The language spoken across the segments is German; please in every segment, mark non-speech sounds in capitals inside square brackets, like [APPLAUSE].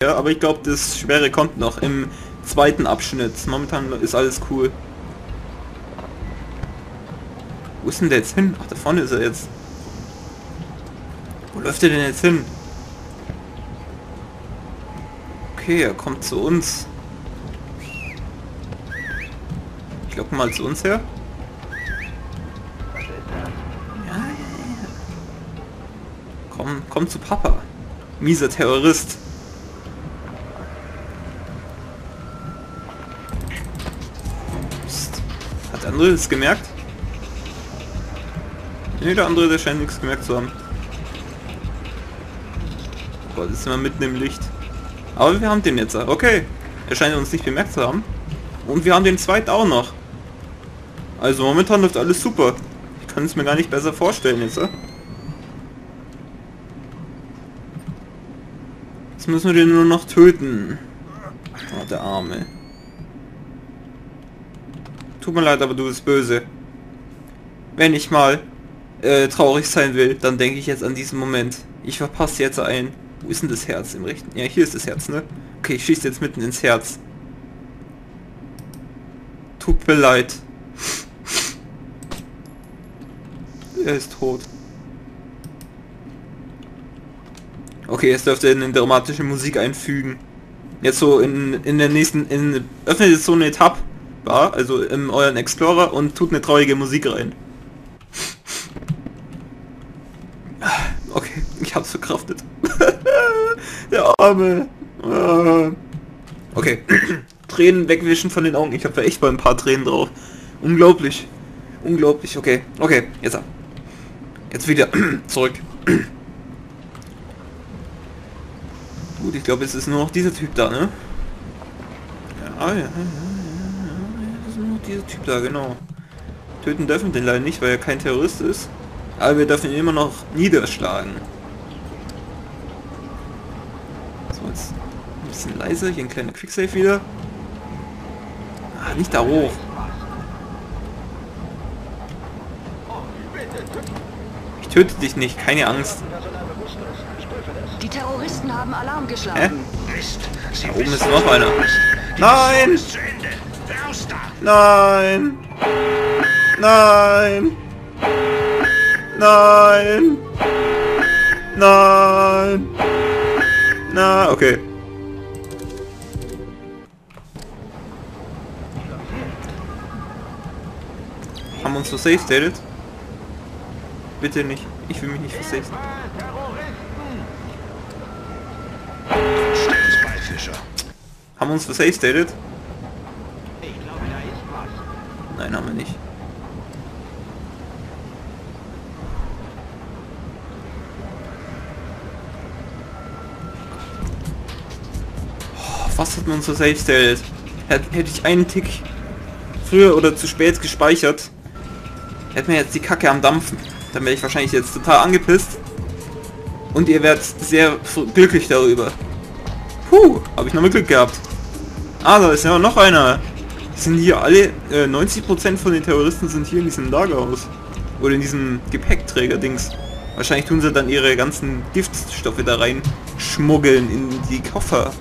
Ja, aber ich glaube, das Schwere kommt noch im zweiten Abschnitt. Momentan ist alles cool. Wo ist denn der jetzt hin? Ach, da vorne ist er jetzt. Wo läuft er denn jetzt hin? Okay, er kommt zu uns. Ich lock mal zu uns her. Komm, komm zu Papa. Mieser Terrorist. Andere das gemerkt? Nee, der andere, der scheint nichts gemerkt zu haben. Gott, jetzt sind wir mitten im Licht. Aber wir haben den jetzt. Okay. Er scheint uns nicht bemerkt zu haben. Und wir haben den zweiten auch noch. Also momentan läuft alles super. Ich kann es mir gar nicht besser vorstellen jetzt. Jetzt müssen wir den nur noch töten. Oh, der Arme. Tut mir leid, aber du bist böse. Wenn ich mal äh, traurig sein will, dann denke ich jetzt an diesen Moment. Ich verpasse jetzt ein. Wo ist denn das Herz im rechten? Ja, hier ist das Herz, ne? Okay, ich schieße jetzt mitten ins Herz. Tut mir leid. [LAUGHS] Er ist tot. Okay, jetzt dürft ihr eine dramatische Musik einfügen. Jetzt so in, in der nächsten, in, öffnet jetzt so eine Tab, also in euren Explorer und tut eine traurige Musik rein. Okay, ich hab's verkraftet. [LAUGHS] Der Arme. Ah. Okay. [CLEARS THROAT] Tränen wegwischen von den Augen. Ich habe da echt mal ein paar Tränen drauf. Unglaublich. Unglaublich. Okay. Okay, jetzt ab. Jetzt wieder [CLEARS THROAT] zurück. Gut, ich glaube, es ist nur noch dieser Typ da, ne? Ja, ja, ja, ja, ja. Es ist nur noch dieser Typ da, genau. Töten dürfen den leider nicht, weil er kein Terrorist ist. Aber wir dürfen ihn immer noch niederschlagen. So, jetzt ein bisschen leiser. Hier ein kleiner Quicksave wieder. Ah, nicht da hoch. Ich töte dich nicht, keine Angst. Die Terroristen haben Alarm geschlagen. Hä? Da oben ist noch einer. Nein! Nein! Nein! Nein! Nein! Na, okay. Haben wir uns so safe stated? Bitte nicht. Ich will mich nicht versafen. Haben wir uns versafe stated? Wir nicht. was hat man so safe stated? Hätte ich einen Tick früher oder zu spät gespeichert, hätte mir jetzt die Kacke am Dampfen. Dann wäre ich wahrscheinlich jetzt total angepisst. Und ihr werdet sehr glücklich darüber. Puh, habe ich noch mal Glück gehabt. Ah, da ist ja noch einer. Sind hier alle, äh, 90% von den Terroristen sind hier in diesem Lagerhaus. Oder in diesem Gepäckträger-Dings. Wahrscheinlich tun sie dann ihre ganzen Giftstoffe da rein schmuggeln in die Koffer.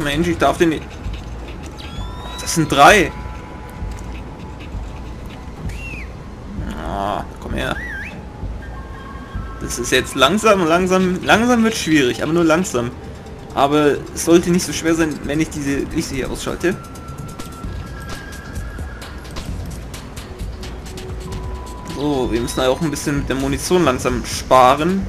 Mensch, ich darf den nicht... Das sind drei. Ah, komm her. Das ist jetzt langsam, langsam, langsam wird schwierig, aber nur langsam. Aber es sollte nicht so schwer sein, wenn ich diese Lichter hier ausschalte. So, wir müssen auch ein bisschen mit der Munition langsam sparen.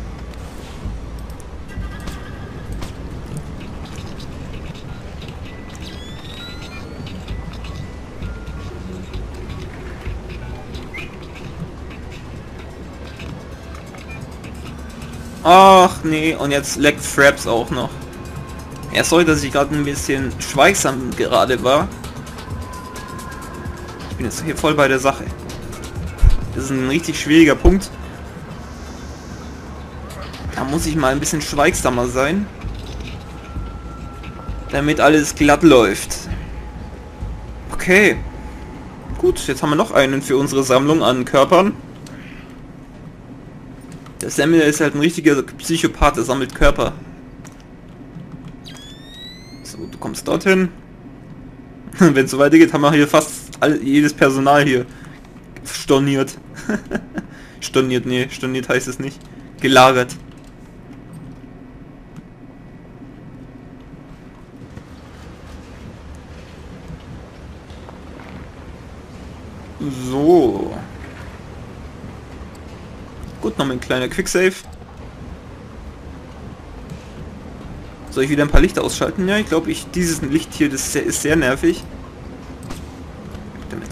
Ach nee, und jetzt leckt Fraps auch noch. Er soll, dass ich gerade ein bisschen schweigsam gerade war. Ich bin jetzt hier voll bei der Sache. Das ist ein richtig schwieriger Punkt. Da muss ich mal ein bisschen schweigsamer sein. Damit alles glatt läuft. Okay. Gut, jetzt haben wir noch einen für unsere Sammlung an Körpern. Der Samuel ist halt ein richtiger Psychopath, er sammelt Körper. So, du kommst dorthin. [LAUGHS] Wenn es so weitergeht, haben wir hier fast all, jedes Personal hier storniert. [LAUGHS] storniert, nee, storniert heißt es nicht. Gelagert. So. Gut, noch ein kleiner Quicksave. Soll ich wieder ein paar Lichter ausschalten? Ja, ich glaube, ich dieses Licht hier, das ist sehr, ist sehr nervig. Damit.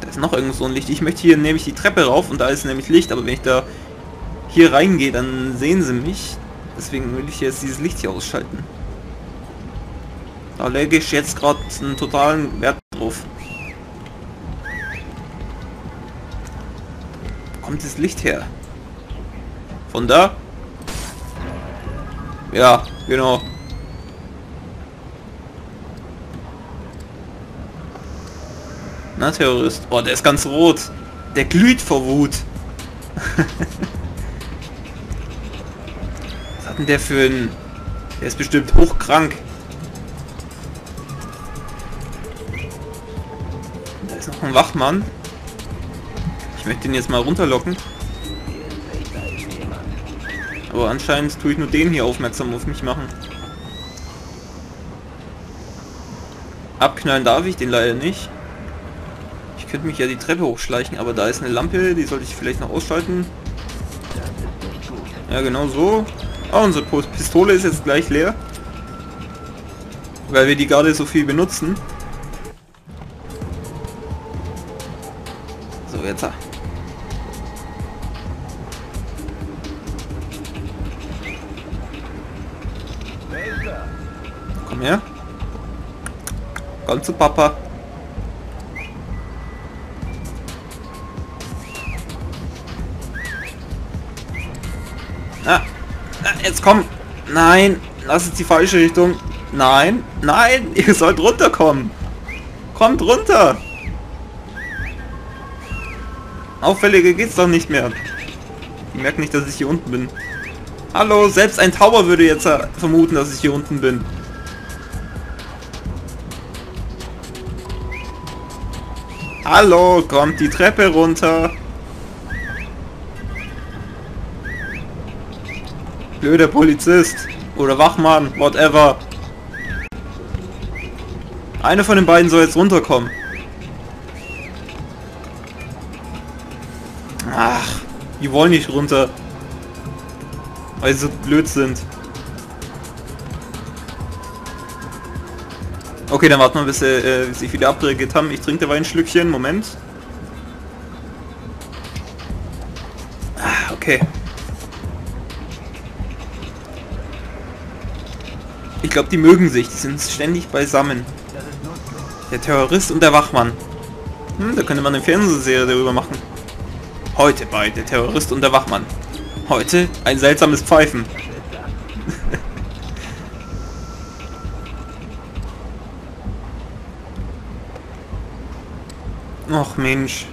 Da ist noch irgend so ein Licht. Ich möchte hier nämlich die Treppe rauf und da ist nämlich Licht, aber wenn ich da hier reingehe, dann sehen sie mich. Deswegen will ich jetzt dieses Licht hier ausschalten. Da lege ich jetzt gerade einen totalen Wert drauf. kommt das Licht her? Von da? Ja, genau. Na, Terrorist. Oh, der ist ganz rot. Der glüht vor Wut. [LAUGHS] Was hat denn der für ein... Der ist bestimmt hochkrank. Da ist noch ein Wachmann möchte ihn jetzt mal runterlocken. Aber anscheinend tue ich nur den hier aufmerksam auf mich machen. Abknallen darf ich den leider nicht. Ich könnte mich ja die Treppe hochschleichen, aber da ist eine Lampe, die sollte ich vielleicht noch ausschalten. Ja, genau so. Oh, unsere Pistole ist jetzt gleich leer. Weil wir die gerade so viel benutzen. Zu Papa. Ah, jetzt komm. Nein, das ist die falsche Richtung. Nein, nein, [LAUGHS] ihr sollt runterkommen. Kommt runter. Auffälliger geht's doch nicht mehr. Ich merke nicht, dass ich hier unten bin. Hallo, selbst ein Tower würde jetzt vermuten, dass ich hier unten bin. Hallo, kommt die Treppe runter. Blöder Polizist. Oder Wachmann, whatever. Einer von den beiden soll jetzt runterkommen. Ach, die wollen nicht runter. Weil sie so blöd sind. Okay, dann warten wir, bis sie äh, sich wieder abreagiert haben. Ich trinke dabei ein Schlückchen. Moment. Ah, okay. Ich glaube, die mögen sich. Die sind ständig beisammen. Der Terrorist und der Wachmann. Hm, da könnte man eine Fernsehserie darüber machen. Heute bei Der Terrorist und der Wachmann. Heute ein seltsames Pfeifen. Och Mensch.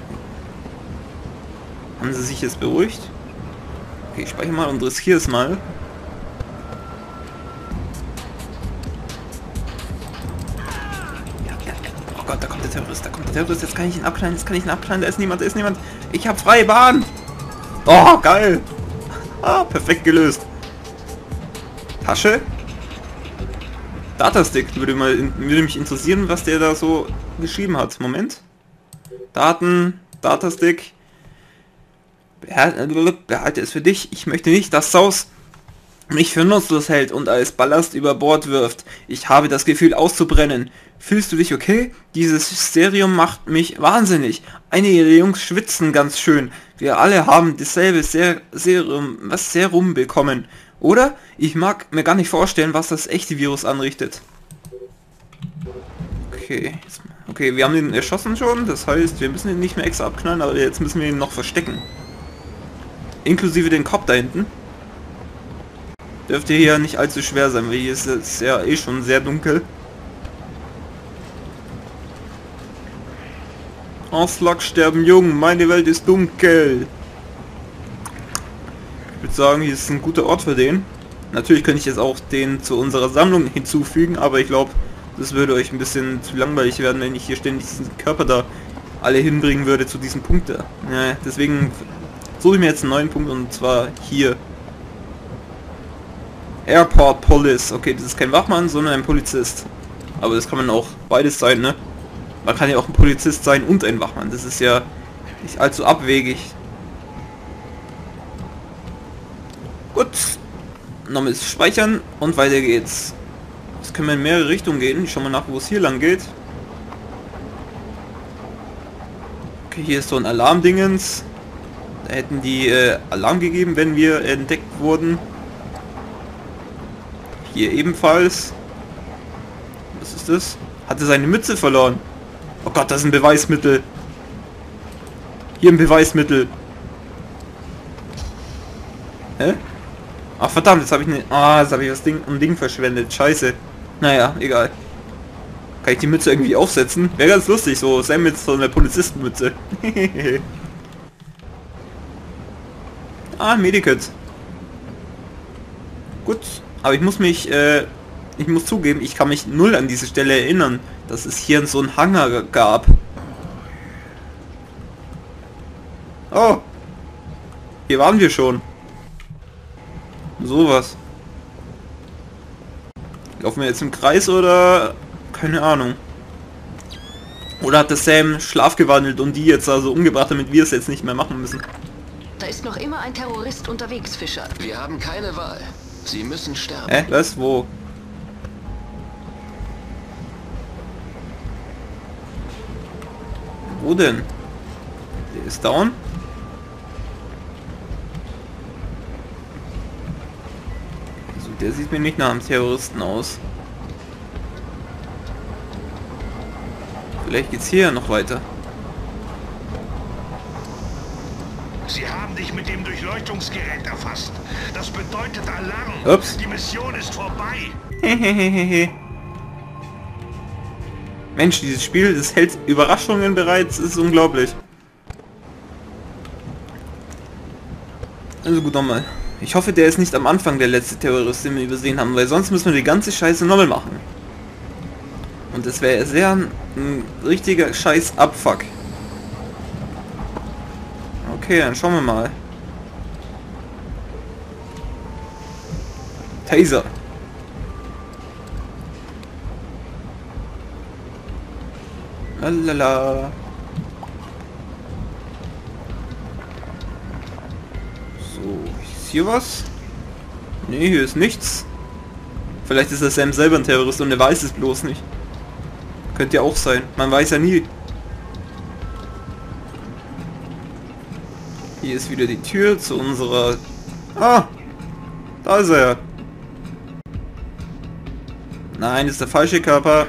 Haben sie sich jetzt beruhigt? Okay, ich speichere mal und riskiere es mal. Oh Gott, da kommt der Terrorist, da kommt der Terrorist, jetzt kann ich ihn abkleiden, jetzt kann ich ihn abkleiden, da ist niemand, da ist niemand. Ich habe freie Bahn. Oh, geil. Ah, perfekt gelöst. Tasche? Datastick würde, mal, würde mich interessieren, was der da so geschrieben hat. Moment. Daten, Datastick. Behalte es für dich. Ich möchte nicht, dass Saus mich für nutzlos hält und als Ballast über Bord wirft. Ich habe das Gefühl auszubrennen. Fühlst du dich okay? Dieses Hysterium macht mich wahnsinnig. Einige Jungs schwitzen ganz schön. Wir alle haben dasselbe Ser Serum, was Serum bekommen. Oder? Ich mag mir gar nicht vorstellen, was das echte Virus anrichtet. Okay, jetzt Okay, wir haben ihn erschossen schon, das heißt, wir müssen ihn nicht mehr extra abknallen, aber jetzt müssen wir ihn noch verstecken. Inklusive den Kopf da hinten. Dürfte hier nicht allzu schwer sein, weil hier ist es ja eh schon sehr dunkel. Auslag sterben jung, meine Welt ist dunkel. würde sagen, hier ist ein guter Ort für den. Natürlich könnte ich jetzt auch den zu unserer Sammlung hinzufügen, aber ich glaube, das würde euch ein bisschen zu langweilig werden, wenn ich hier ständig diesen Körper da alle hinbringen würde zu diesem Punkt da. Ja, deswegen suche ich mir jetzt einen neuen Punkt und zwar hier. Airport Police. Okay, das ist kein Wachmann, sondern ein Polizist. Aber das kann man auch beides sein, ne? Man kann ja auch ein Polizist sein und ein Wachmann. Das ist ja nicht allzu abwegig. Gut. Nochmal speichern und weiter geht's. Jetzt können wir in mehrere Richtungen gehen. Ich schau mal nach, wo es hier lang geht. Okay, hier ist so ein Alarmdingens. Da hätten die äh, Alarm gegeben, wenn wir entdeckt wurden. Hier ebenfalls. Was ist das? Hatte seine Mütze verloren. Oh Gott, das ist ein Beweismittel. Hier ein Beweismittel. Hä? Ach verdammt, jetzt habe ich ne. Ah, jetzt habe ich das Ding ein Ding verschwendet. Scheiße. Naja, egal. Kann ich die Mütze irgendwie aufsetzen? Wäre ganz lustig, so Sam mit so einer Polizistenmütze. [LAUGHS] ah, Medikit. Gut, aber ich muss mich, äh, ich muss zugeben, ich kann mich null an diese Stelle erinnern, dass es hier so einen Hangar gab. Oh, hier waren wir schon. Sowas. Laufen wir jetzt im Kreis oder... Keine Ahnung. Oder hat der Sam Schlaf gewandelt und die jetzt also umgebracht, damit wir es jetzt nicht mehr machen müssen? Da ist noch immer ein Terrorist unterwegs, Fischer. Wir haben keine Wahl. Sie müssen sterben. Hä? Was? Wo? Wo denn? Der ist down? Der sieht mir nicht nach einem Terroristen aus. Vielleicht geht's hier noch weiter. Sie haben dich mit dem Durchleuchtungsgerät erfasst. Das bedeutet Alarm. Ups. Die Mission ist vorbei. Hehehehe. Mensch, dieses Spiel, das hält Überraschungen bereits, ist unglaublich. Also gut nochmal. Ich hoffe, der ist nicht am Anfang der letzte Terrorist, den wir übersehen haben, weil sonst müssen wir die ganze Scheiße nochmal machen. Und das wäre sehr ein, ein richtiger Scheiß Abfuck. Okay, dann schauen wir mal. Taser. Lalala. So, ist hier was? Nee, hier ist nichts. Vielleicht ist das Sam selber ein Terrorist und er weiß es bloß nicht. Könnte ja auch sein. Man weiß ja nie. Hier ist wieder die Tür zu unserer... Ah! Da ist er. Nein, ist der falsche Körper.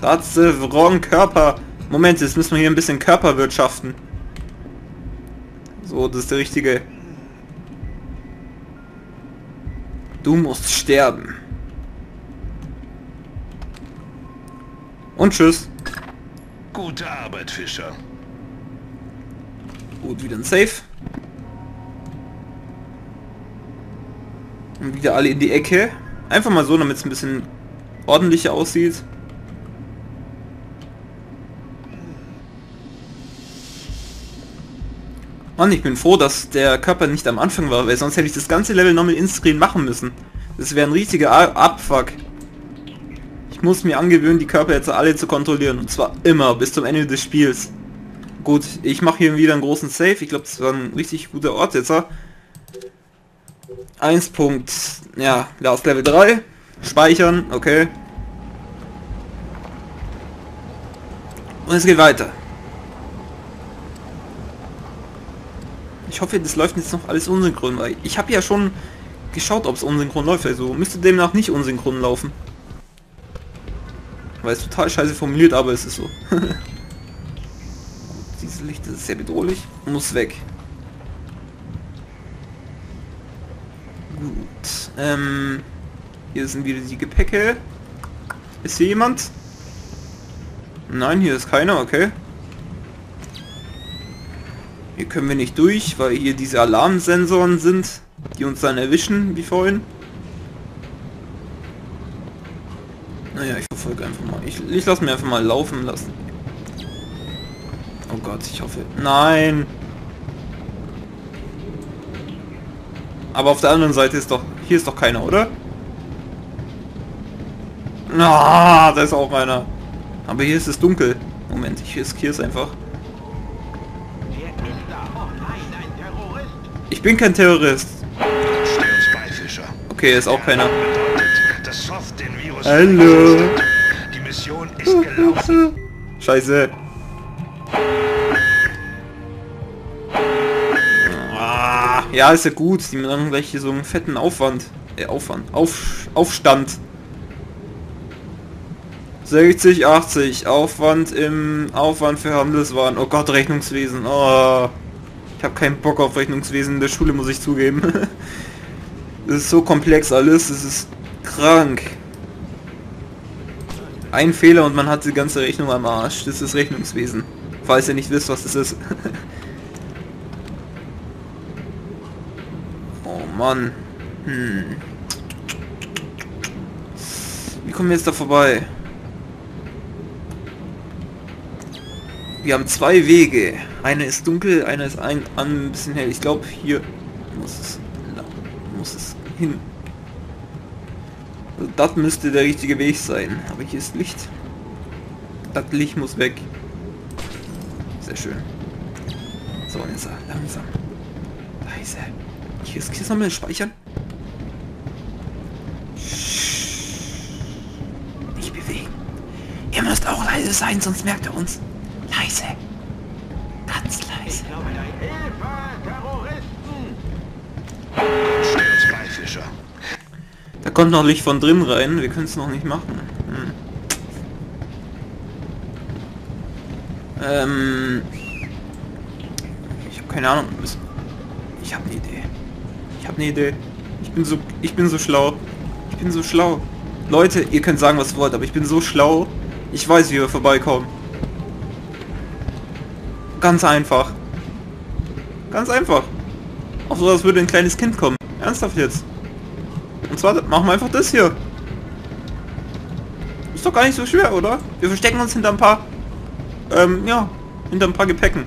That's the wrong Körper. Moment, jetzt müssen wir hier ein bisschen Körper wirtschaften. So, das ist der richtige. Du musst sterben. Und tschüss. Gute Arbeit, Fischer. Gut, wieder ein Safe. Und wieder alle in die Ecke. Einfach mal so, damit es ein bisschen ordentlicher aussieht. Mann, ich bin froh, dass der Körper nicht am Anfang war, weil sonst hätte ich das ganze Level nochmal in-screen machen müssen. Das wäre ein riesiger Abfuck. Ich muss mir angewöhnen, die Körper jetzt alle zu kontrollieren. Und zwar immer, bis zum Ende des Spiels. Gut, ich mache hier wieder einen großen Save. Ich glaube, das war ein richtig guter Ort jetzt. 1. Punkt, ja, Last Level 3. Speichern, okay. Und es geht weiter. Ich hoffe, das läuft jetzt noch alles unsynchron, weil ich habe ja schon geschaut, ob es unsynchron läuft. Also müsste demnach nicht unsynchron laufen. Weil es total scheiße formuliert, aber es ist so. [LAUGHS] Diese Licht ist sehr bedrohlich. Muss weg. Gut. Ähm, hier sind wieder die Gepäcke. Ist hier jemand? Nein, hier ist keiner, okay. Können wir nicht durch, weil hier diese Alarmsensoren sind, die uns dann erwischen, wie vorhin. Naja, ich verfolge einfach mal. Ich, ich lasse mir einfach mal laufen lassen. Oh Gott, ich hoffe... Nein! Aber auf der anderen Seite ist doch... Hier ist doch keiner, oder? Ah, da ist auch einer. Aber hier ist es dunkel. Moment, ich riskiere es einfach. Ich bin kein Terrorist. Okay, ist auch keiner. Hallo. Die Mission ist gelaufen. Scheiße. Ah, ja, ist ja gut. Die machen gleich hier so einen fetten Aufwand. Äh, Aufwand. Auf, Aufstand. 60, 80. Aufwand im Aufwand für Handelswaren. Oh Gott, Rechnungswesen. Oh. Ich habe keinen Bock auf Rechnungswesen in der Schule, muss ich zugeben. [LAUGHS] Das ist so komplex alles. Das ist krank. Ein Fehler und man hat die ganze Rechnung am Arsch. Das ist Rechnungswesen. Falls ihr nicht wisst, was das ist. [LAUGHS] oh Mann. Hm. Wie kommen wir jetzt da vorbei? Wir haben zwei Wege. Eine ist dunkel, eine ist ein, ein bisschen hell. Ich glaube, hier muss es, muss es hin. Also das müsste der richtige Weg sein. Aber hier ist Licht. Das Licht muss weg. Sehr schön. So, jetzt langsam. Leise. Hier ist, hier nochmal speichern. Nicht bewegen. Ihr müsst auch leise sein, sonst merkt er uns. Leise. Ganz leise. Fischer. Da kommt noch Licht von drin rein. Wir können es noch nicht machen. Hm. Ähm. Ich habe keine Ahnung. Ich habe eine Idee. Ich habe eine Idee. Ich bin so, ich bin so schlau. Ich bin so schlau. Leute, ihr könnt sagen, was ihr wollt, aber ich bin so schlau. Ich weiß, wie wir vorbeikommen. Ganz einfach. Ganz einfach. So, als würde ein kleines Kind kommen. Ernsthaft jetzt. Und zwar machen wir einfach das hier. Ist doch gar nicht so schwer, oder? Wir verstecken uns hinter ein paar... Ähm, ja. Hinter ein paar Gepäcken.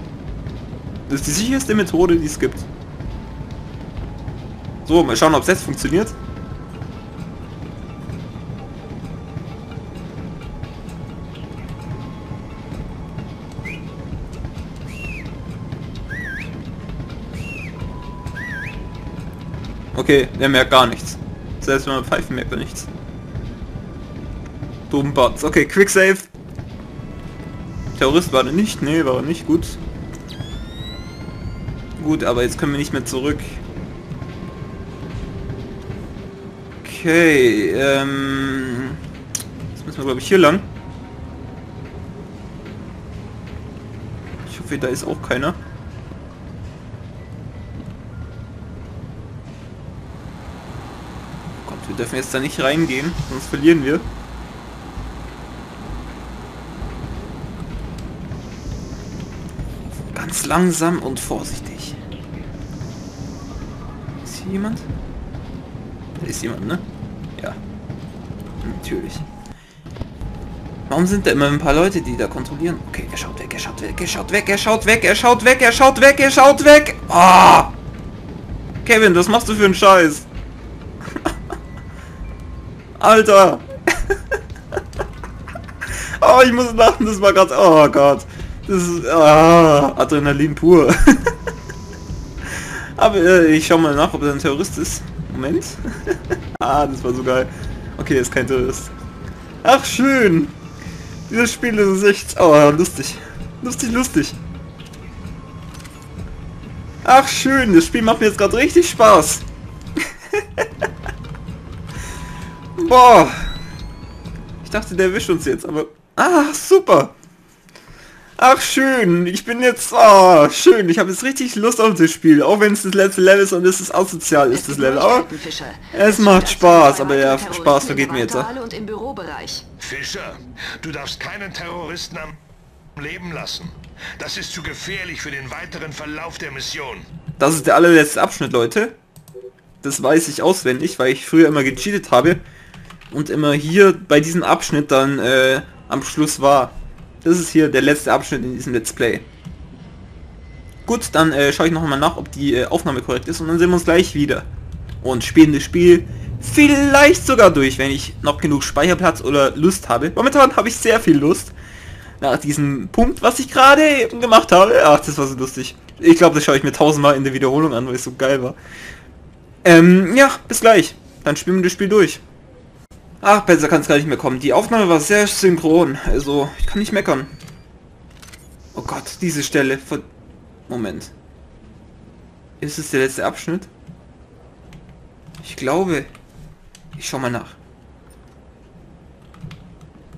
Das ist die sicherste Methode, die es gibt. So, mal schauen, ob es jetzt funktioniert. Okay, der merkt gar nichts. Selbst wenn man pfeifen, merkt er nichts. Dumm Bots. Okay, Quick Save. Terrorist war er nicht. Nee, war er nicht. Gut. Gut, aber jetzt können wir nicht mehr zurück. Okay, ähm... Jetzt müssen wir, glaube ich, hier lang. Ich hoffe, da ist auch keiner. Wir dürfen jetzt da nicht reingehen, sonst verlieren wir. Ganz langsam und vorsichtig. Ist hier jemand? Da ist jemand, ne? Ja. Natürlich. Warum sind da immer ein paar Leute, die da kontrollieren? Okay, er schaut weg, er schaut weg, er schaut weg, er schaut weg, er schaut weg, er schaut weg, er schaut weg. Ah! Kevin, was machst du für einen Scheiß? Alter! [LAUGHS] oh, ich muss lachen, das war gerade... Oh Gott. Das ist... Ah, Adrenalin pur. [LAUGHS] Aber äh, ich schau mal nach, ob er ein Terrorist ist. Moment. [LAUGHS] ah, das war so geil. Okay, er ist kein Terrorist. Ach, schön. Dieses Spiel ist echt... Oh, lustig. Lustig, lustig. Ach, schön. Das Spiel macht mir jetzt gerade richtig Spaß. Boah. Ich dachte, der erwischt uns jetzt, aber... Ah, super. Ach, schön. Ich bin jetzt... Ah, schön. Ich habe jetzt richtig Lust auf das Spiel. Auch wenn es das letzte Level ist und es ist asozial ist, das Level. Aber es macht Spaß. Aber ja, Spaß vergeht mir jetzt. Und im Bürobereich. Fischer, du darfst keinen Terroristen am Leben lassen. Das ist zu gefährlich für den weiteren Verlauf der Mission. Das ist der allerletzte Abschnitt, Leute. Das weiß ich auswendig, weil ich früher immer gecheatet habe und immer hier bei diesem Abschnitt dann äh, am Schluss war. Das ist hier der letzte Abschnitt in diesem Let's Play. Gut, dann äh, schaue ich noch mal nach, ob die äh, Aufnahme korrekt ist und dann sehen wir uns gleich wieder. Und spielen das Spiel vielleicht sogar durch, wenn ich noch genug Speicherplatz oder Lust habe. Momentan habe ich sehr viel Lust. Nach diesem Punkt, was ich gerade eben gemacht habe. Ach, das war so lustig. Ich glaube, das schaue ich mir tausendmal in der Wiederholung an, weil es so geil war. Ähm, ja, bis gleich. Dann spielen wir das Spiel durch. Ach, besser kann es gar nicht mehr kommen. Die Aufnahme war sehr synchron. Also, ich kann nicht meckern. Oh Gott, diese Stelle. Von Moment. Ist es der letzte Abschnitt? Ich glaube. Ich schau mal nach.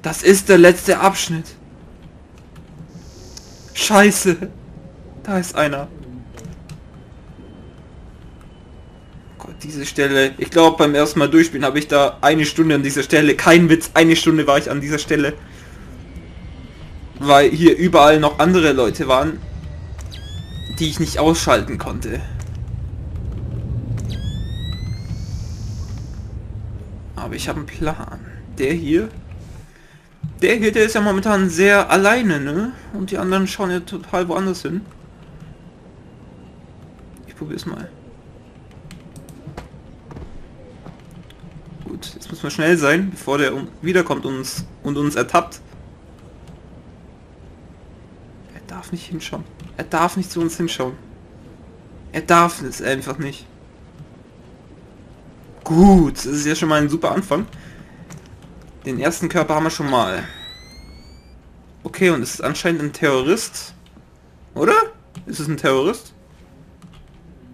Das ist der letzte Abschnitt. Scheiße. Da ist einer. Gott, diese Stelle. Ich glaube, beim ersten Mal durchspielen habe ich da eine Stunde an dieser Stelle. Kein Witz, eine Stunde war ich an dieser Stelle. Weil hier überall noch andere Leute waren, die ich nicht ausschalten konnte. Aber ich habe einen Plan. Der hier, der hier, der ist ja momentan sehr alleine, ne? Und die anderen schauen ja total woanders hin. Ich probiere es mal. Gut, jetzt müssen wir schnell sein, bevor der wiederkommt und uns, und uns ertappt. Er darf nicht hinschauen. Er darf nicht zu uns hinschauen. Er darf es einfach nicht. Gut, das ist ja schon mal ein super Anfang. Den ersten Körper haben wir schon mal. Okay, und es ist anscheinend ein Terrorist. Oder? Ist es ein Terrorist?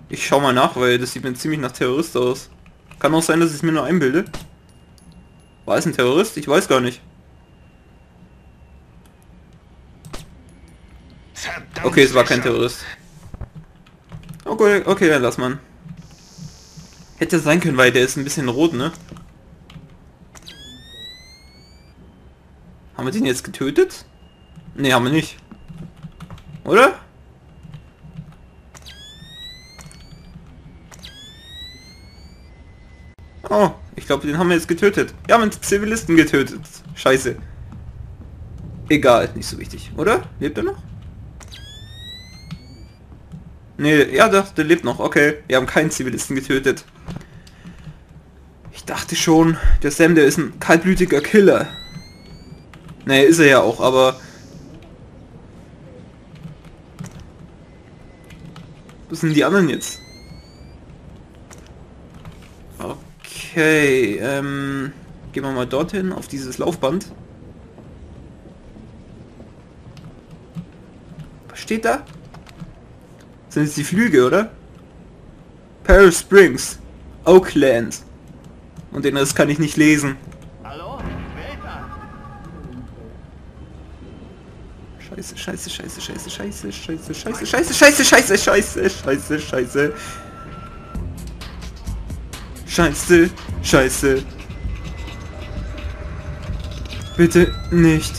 Ich schau mal nach, weil das sieht mir ziemlich nach Terrorist aus. Kann auch sein, dass ich es mir nur einbilde. War es ein Terrorist? Ich weiß gar nicht. Okay, es war kein. Terrorist. Okay, okay, dann lass man. Hätte sein können, weil der ist ein bisschen rot, ne? Haben wir den jetzt getötet? Ne, haben wir nicht. Oder? Oh, ich glaube, den haben wir jetzt getötet. Wir haben einen Zivilisten getötet. Scheiße. Egal, nicht so wichtig. Oder? Lebt er noch? Nee, ja, doch, der lebt noch. Okay, wir haben keinen Zivilisten getötet. Ich dachte schon, der Sam, der ist ein kaltblütiger Killer. Nee, ist er ja auch, aber... Was sind die anderen jetzt? Okay, ähm... Gehen wir mal dorthin, auf dieses Laufband. Was steht da? Sind es die Flüge, oder? Paris Springs. Oakland. Und den Rest kann ich nicht lesen. Scheiße, scheiße, scheiße, scheiße, scheiße, scheiße, scheiße, scheiße, scheiße, scheiße, scheiße, scheiße, scheiße. Scheiße, scheiße. Bitte nicht.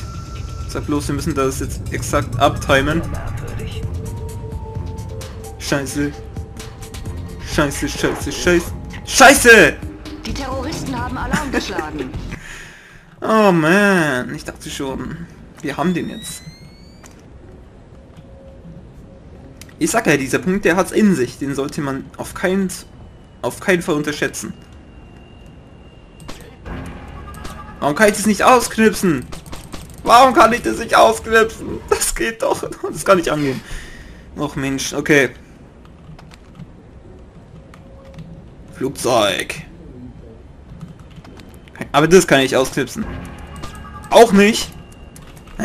Sag bloß, wir müssen das jetzt exakt abtimen. Scheiße. Scheiße, scheiße, scheiße. Scheiße! Die Terroristen haben Alarm geschlagen. [LAUGHS] Oh man, ich dachte schon, wir haben den jetzt. Ich sag ja, dieser Punkt, der hat's in sich. Den sollte man auf keinen, auf keinen Fall unterschätzen. Warum kann ich das nicht ausknipsen? Warum kann ich das nicht ausknipsen? Das geht doch. Das kann nicht angehen. Och Mensch, okay. Flugzeug. Aber das kann ich ausknipsen. Auch nicht. Äh,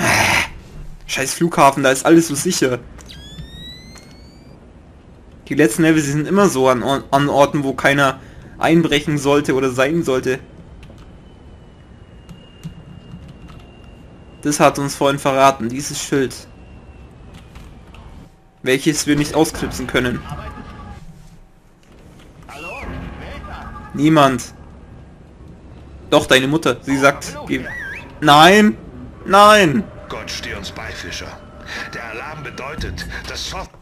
Scheiß Flughafen, da ist alles so sicher. Die letzten Level sind immer so an, an Orten, wo keiner einbrechen sollte oder sein sollte. Das hat uns vorhin verraten, dieses Schild. Welches wir nicht ausknipsen können. Niemand. Doch, deine Mutter. Sie sagt. Nein! Nein! Gott steh uns bei, Fischer. Der Alarm bedeutet, dass Soft...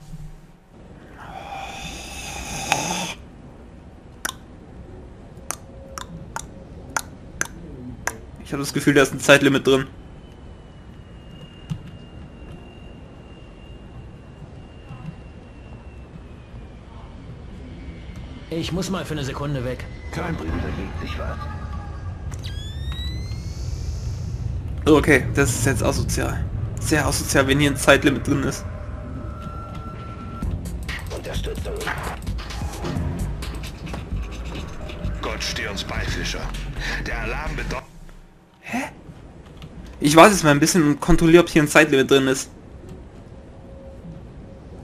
habe das Gefühl, da ist ein Zeitlimit drin. Ich muss mal für eine Sekunde weg. Kein Problem, da geht sich was. Okay, das ist jetzt asozial. Sehr asozial, wenn hier ein Zeitlimit drin ist. Ich warte jetzt mal ein bisschen und kontrolliere, ob hier ein Zeitlimit drin ist.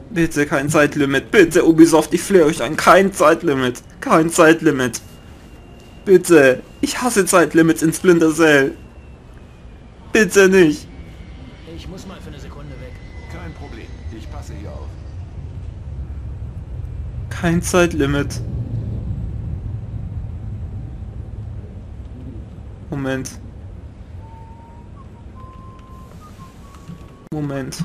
Bitte kein Zeitlimit. Bitte Ubisoft, ich flehe euch an. Kein Zeitlimit. Kein Zeitlimit. Bitte. Ich hasse Zeitlimits in Splinter Cell. Bitte nicht. Ich muss mal für eine Sekunde weg. Kein Problem. Ich passe hier auf. Kein Zeitlimit. Moment. Moment.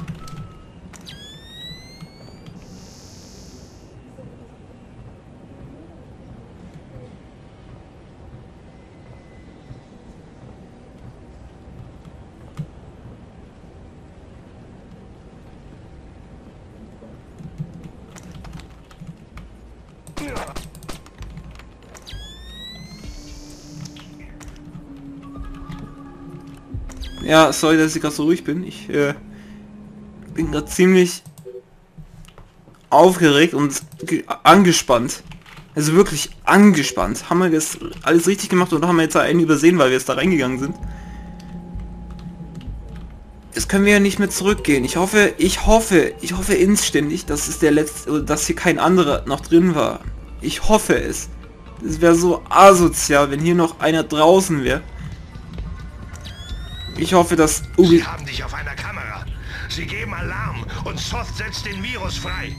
Ja, sorry, dass ich gerade so ruhig bin. Ich äh, bin gerade ziemlich aufgeregt und ge- angespannt. Also wirklich angespannt. Haben wir das alles richtig gemacht oder haben wir jetzt einen übersehen, weil wir jetzt da reingegangen sind? Jetzt können wir ja nicht mehr zurückgehen. Ich hoffe, ich hoffe, ich hoffe inständig, dass es der letzte, dass hier kein anderer noch drin war. Ich hoffe es. Es wäre so asozial, wenn hier noch einer draußen wäre. Ich hoffe, dass Ubi... Sie haben dich auf einer Kamera. Sie geben Alarm und Soft setzt den Virus frei.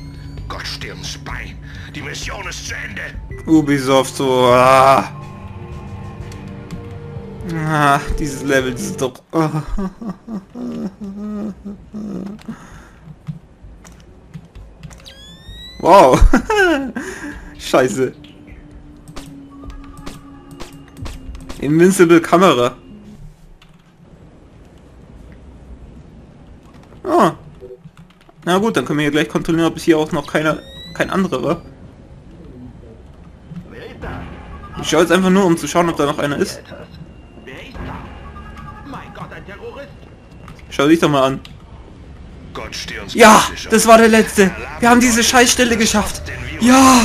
Gott steh uns bei. Die Mission ist zu Ende. Ubisoft so... Ah, ah dieses Level ist doch... [LAUGHS] Wow. [LAUGHS] Scheiße. Invincible Kamera. Ah. Na gut, dann können wir hier gleich kontrollieren, ob es hier auch noch keiner, kein anderer war. Ich schaue jetzt einfach nur, um zu schauen, ob da noch einer ist. Schau dich doch mal an. Ja, das war der letzte. Wir haben diese Scheißstelle geschafft. Ja.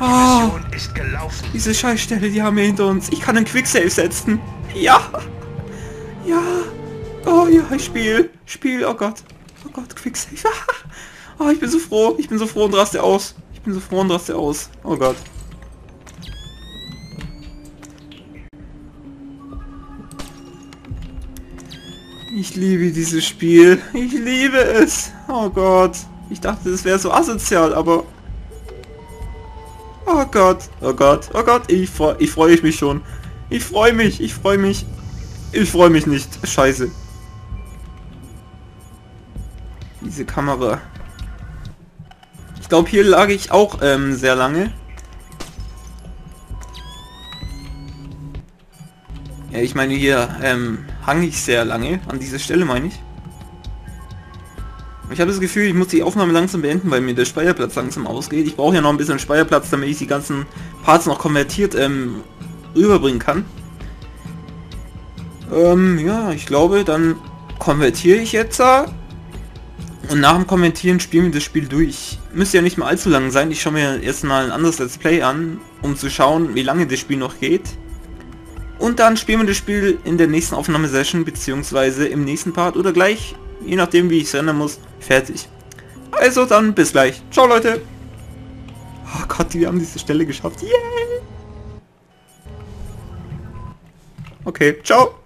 Ah. Diese Scheißstelle, die haben wir hinter uns. Ich kann einen Quicksave setzen. Ja. Ja. Oh ja, ich spiel. Spiel, oh Gott. Oh Gott, Quicksave. [LAUGHS] Oh, ich bin so froh. Ich bin so froh und raste aus. Ich bin so froh und raste aus. Oh Gott. Ich liebe dieses Spiel. Ich liebe es. Oh Gott. Ich dachte, es wäre so asozial, aber... Oh Gott. Oh Gott. Oh Gott. Ich, freu, ich freue mich schon. Ich freue mich. Ich freue mich. Ich freue mich nicht. Scheiße. Diese Kamera. Ich glaube, hier lag ich auch ähm, sehr lange. Ja, ich meine, hier ähm, hang ich sehr lange. An dieser Stelle meine ich. Ich habe das Gefühl, ich muss die Aufnahme langsam beenden, weil mir der Speicherplatz langsam ausgeht. Ich brauche ja noch ein bisschen Speicherplatz, damit ich die ganzen Parts noch konvertiert ähm, rüberbringen kann. Ähm, ja, ich glaube, dann konvertiere ich jetzt. Äh, und nach dem Kommentieren spielen wir das Spiel durch. Müsste ja nicht mal allzu lang sein. Ich schaue mir erst mal ein anderes Let's Play an, um zu schauen, wie lange das Spiel noch geht. Und dann spielen wir das Spiel in der nächsten Aufnahmesession, beziehungsweise im nächsten Part oder gleich, je nachdem wie ich es rendern muss, fertig. Also dann bis gleich. Ciao Leute. Oh Gott, wir haben diese Stelle geschafft. Yay. Okay, ciao.